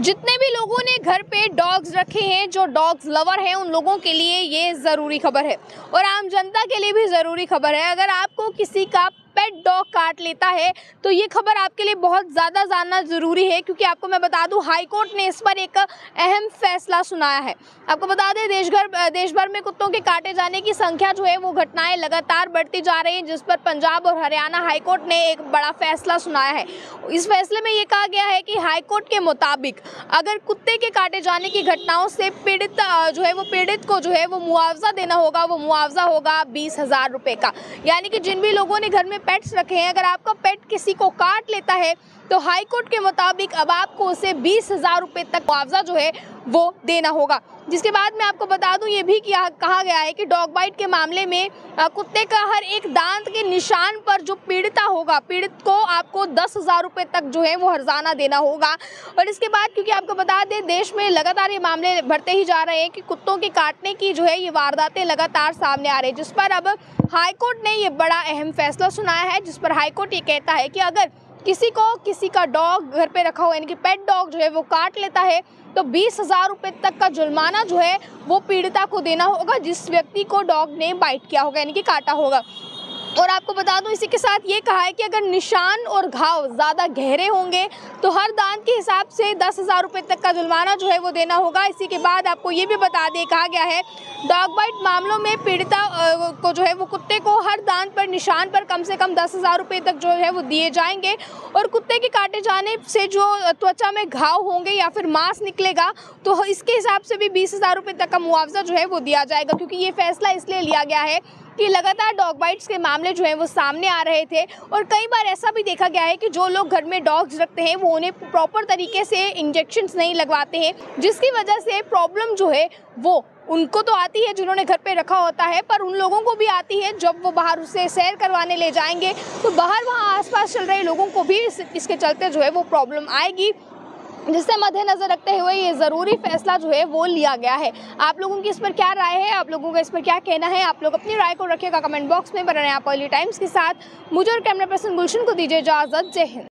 जितने भी लोगों ने घर पे डॉग्स रखे हैं, जो डॉग्स लवर हैं, उन लोगों के लिए ये ज़रूरी खबर है। और आम जनता के लिए भी ज़रूरी खबर है। अगर आपको किसी का पेट डॉग काट लेता है। तो ये खबर आपके लिए बहुत ज़्यादा जानना ज़रूरी है, क्योंकि आपको मैं बता दूँ हाई कोर्ट ने इस पर एक अहम फैसला सुनाया है। आपको बता दें देश भर देश भर में कुत्तों के काटे जाने की संख्या जो है, वो घटनाएँ लगातार बढ़ती जा रही हैं, जिस पर पंजाब और हरियाणा हाई कोर्ट ने एक बड़ा फैसला सुनाया है। इस फैसले में ये कहा गया है कि हाईकोर्ट के मुताबिक, अगर कुत्ते के काटे जाने की घटनाओं से पीड़ित जो है, वो पीड़ित को जो है, वो मुआवजा देना होगा, वो मुआवजा होगा बीस हज़ार रुपये का। यानी कि जिन भी लोगों ने घर में पेट्स रखे हैं। अगर आपका पेट किसी को काट लेता है तो हाई कोर्ट के मुताबिक अब आपको उसे बीस हज़ार रुपये तक मुआवजा जो है, वो देना होगा। जिसके बाद मैं आपको बता दूँ, ये भी किया, कहा गया है कि डॉग बाइट के मामले में कुत्ते का हर एक दांत के निशान पर जो पीड़िता होगा। पीड़ित को आपको दस हज़ार रुपये तक जो है वो हरजाना देना होगा। और इसके बाद क्योंकि आपको बता दें, देश में लगातार ये मामले बढ़ते ही जा रहे हैं कि कुत्तों के काटने की जो है ये वारदातें लगातार सामने आ रही है, जिस पर अब हाईकोर्ट ने ये बड़ा अहम फैसला सुनाया है, जिस पर हाईकोर्ट ये कहता है कि अगर किसी को किसी का डॉग घर पे रखा हुआ, यानी कि पेट डॉग जो है वो काट लेता है तो बीस हज़ार रुपये तक का जुर्माना जो है वो पीड़िता को देना होगा, जिस व्यक्ति को डॉग ने बाइट किया होगा, यानी कि काटा होगा। और आपको बता दूँ, इसी के साथ ये कहा है कि अगर निशान और घाव ज़्यादा गहरे होंगे तो हर दान के हिसाब से दस हज़ार रुपये तक का जुर्माना जो है वो देना होगा। इसी के बाद आपको ये भी बता दें, कहा गया है, डॉग बाइट मामलों में पीड़िता को जो है वो कुत्ते को हर दान पर निशान पर कम से कम दस हज़ार रुपये तक जो है वो दिए जाएँगे। और कुत्ते के काटे जाने से जो त्वचा में घाव होंगे या फिर मांस निकलेगा तो इसके हिसाब से भी बीस हज़ार रुपये तक का मुआवजा जो है वो दिया जाएगा, क्योंकि ये फैसला इसलिए लिया गया है कि लगातार डॉग बाइट्स के मामले जो हैं वो सामने आ रहे थे और कई बार ऐसा भी देखा गया है कि जो लोग घर में डॉग्स रखते हैं, वो उन्हें प्रॉपर तरीके से इंजेक्शन्स नहीं लगवाते हैं, जिसकी वजह से प्रॉब्लम जो है वो उनको तो आती है जिन्होंने घर पे रखा होता है, पर उन लोगों को भी आती है जब वो बाहर उसे सैर करवाने ले जाएँगे तो बाहर वहाँ आसपास चल रहे लोगों को भी इसके चलते जो है वो प्रॉब्लम आएगी। जिससे मद्देनजर रखते हुए ये ज़रूरी फैसला जो है वो लिया गया है। आप लोगों की इस पर क्या राय है? आप लोगों का इस पर क्या कहना है? आप लोग अपनी राय को रखिएगा कमेंट बॉक्स में। बनाने आप टाइम्स के साथ। मुझे और कैमरा पर्सन गुलशन को दीजिए इजाज़त। जय हिंद।